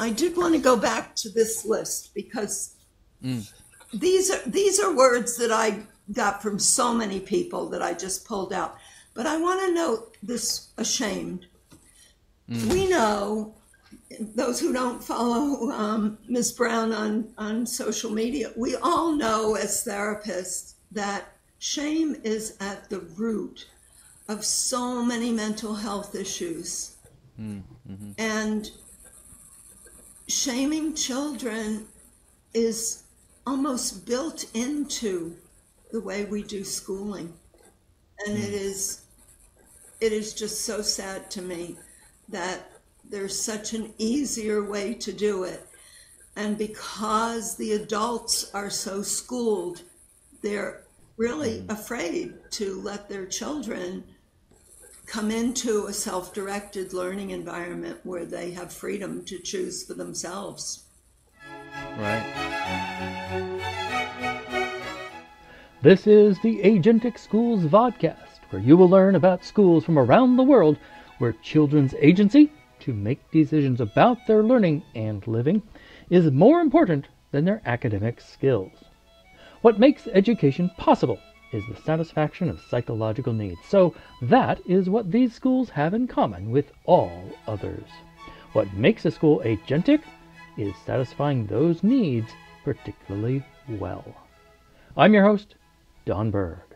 I did want to go back to this list because mm. these are these are words that I got from so many people that I just pulled out. But I want to note this ashamed. Mm. We know those who don't follow um, Ms. Brown on, on social media, we all know as therapists that shame is at the root of so many mental health issues. Mm-hmm. And shaming children is almost built into the way we do schooling. And it is it is just so sad to me that there's such an easier way to do it. And because the adults are so schooled, they're really mm. afraid to let their children come into a self directed learning environment where they have freedom to choose for themselves. Right. This is the Agentic Schools Vodcast, where you will learn about schools from around the world where children's agency to make decisions about their learning and living is more important than their academic skills. What makes education possible is the satisfaction of psychological needs. So that is what these schools have in common with all others. What makes a school agentic is satisfying those needs particularly well. I'm your host, Don Berg.